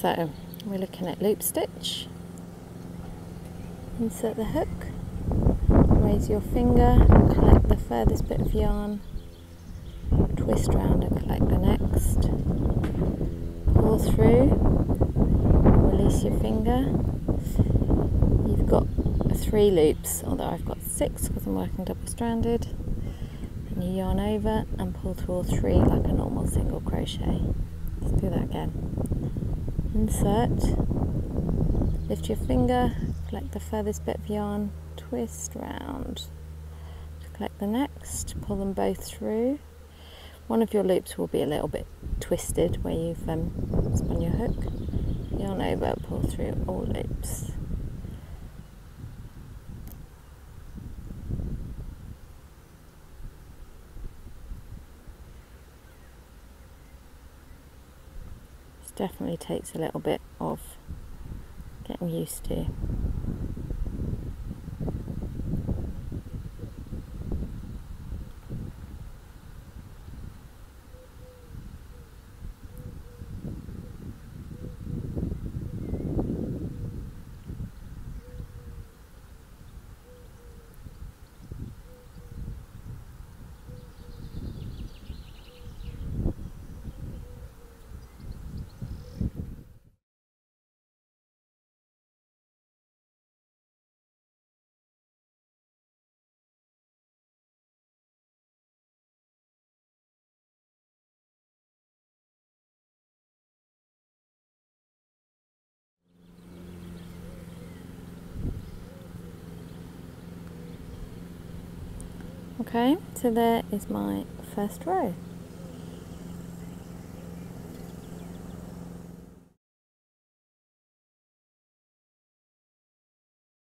So we're looking at loop stitch. Insert the hook, raise your finger, collect the furthest bit of yarn, twist round and collect the next, pull through, release your finger. You've got three loops, although I've got six because I'm working double stranded. And you yarn over and pull through all three like a normal single crochet. Let's do that again. Insert, lift your finger, collect the furthest bit of yarn, twist round collect the next, pull them both through. One of your loops will be a little bit twisted where you've um, spun your hook. Yarn over, pull through all loops. Definitely takes a little bit of getting used to. Okay, so there is my first row.